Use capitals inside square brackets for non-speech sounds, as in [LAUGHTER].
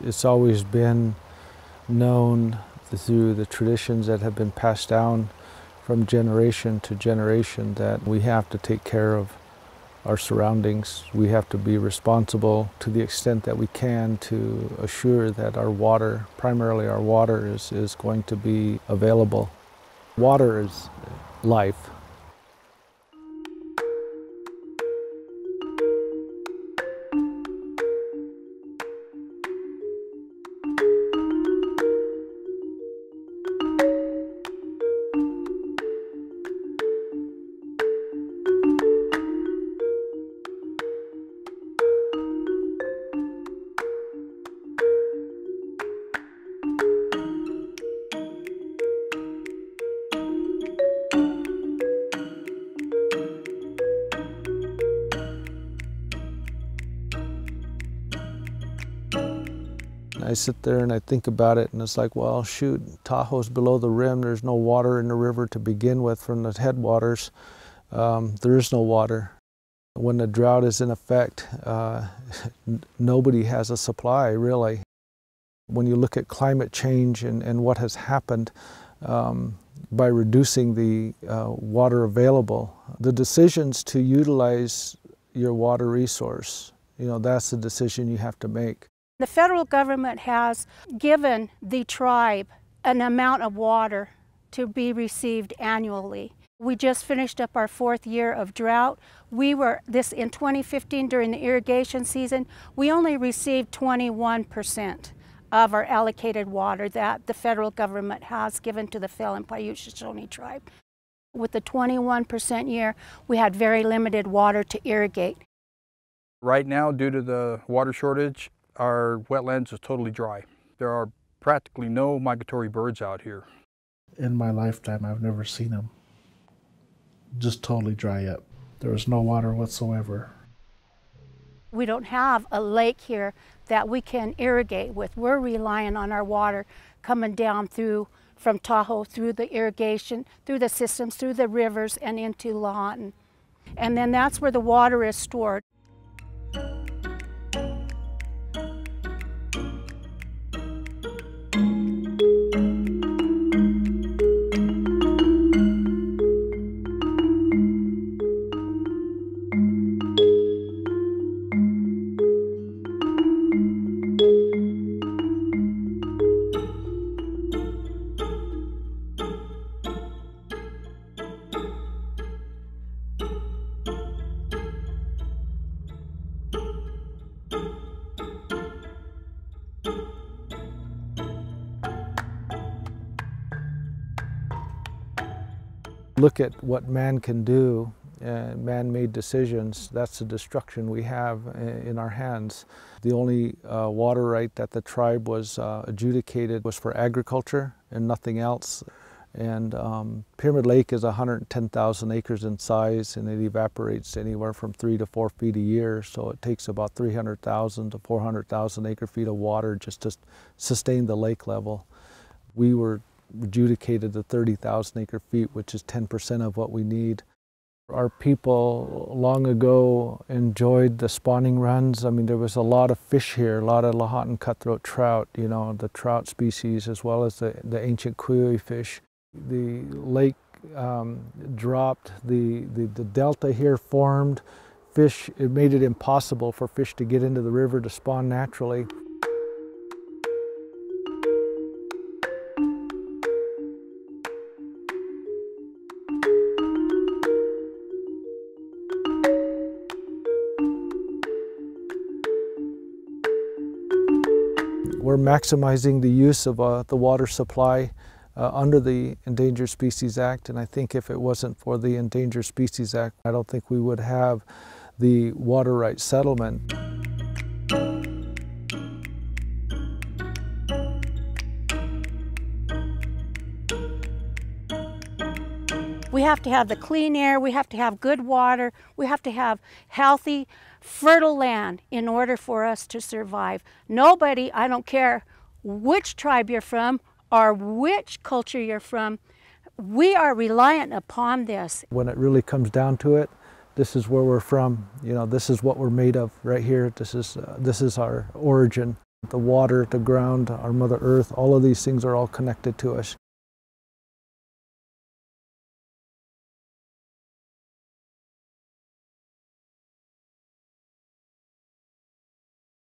It's always been known through the traditions that have been passed down from generation to generation that we have to take care of our surroundings. We have to be responsible to the extent that we can to assure that our water, primarily our water, is, is going to be available. Water is life. I sit there and I think about it and it's like, well, shoot, Tahoe's below the rim. There's no water in the river to begin with from the headwaters. Um, there is no water. When the drought is in effect, uh, [LAUGHS] nobody has a supply really. When you look at climate change and, and what has happened um, by reducing the uh, water available, the decisions to utilize your water resource, you know, that's the decision you have to make. The federal government has given the tribe an amount of water to be received annually. We just finished up our fourth year of drought. We were, this in 2015 during the irrigation season, we only received 21% of our allocated water that the federal government has given to the Fallon Paiute Shoshone tribe. With the 21% year, we had very limited water to irrigate. Right now, due to the water shortage, our wetlands is totally dry. There are practically no migratory birds out here. In my lifetime, I've never seen them just totally dry up. There was no water whatsoever. We don't have a lake here that we can irrigate with. We're relying on our water coming down through from Tahoe through the irrigation, through the systems, through the rivers and into Lahontan. And then that's where the water is stored. Look at what man can do, uh, man-made decisions, that's the destruction we have in our hands. The only uh, water right that the tribe was uh, adjudicated was for agriculture and nothing else. And um, Pyramid Lake is 110,000 acres in size and it evaporates anywhere from three to four feet a year. So it takes about 300,000 to 400,000 acre feet of water just to sustain the lake level. We were adjudicated the 30,000 acre feet, which is 10% of what we need. Our people long ago enjoyed the spawning runs. I mean, there was a lot of fish here, a lot of Lahontan cutthroat trout, you know, the trout species, as well as the, the ancient cui-ui fish. The lake um, dropped, the, the, the delta here formed. Fish, it made it impossible for fish to get into the river to spawn naturally. We're maximizing the use of uh, the water supply uh, under the Endangered Species Act, and I think if it wasn't for the Endangered Species Act, I don't think we would have the water rights settlement. We have to have the clean air, we have to have good water, we have to have healthy, fertile land in order for us to survive. Nobody, I don't care which tribe you're from or which culture you're from, we are reliant upon this. When it really comes down to it, this is where we're from. You know, this is what we're made of right here. This is, uh, this is our origin. The water, the ground, our Mother Earth, all of these things are all connected to us.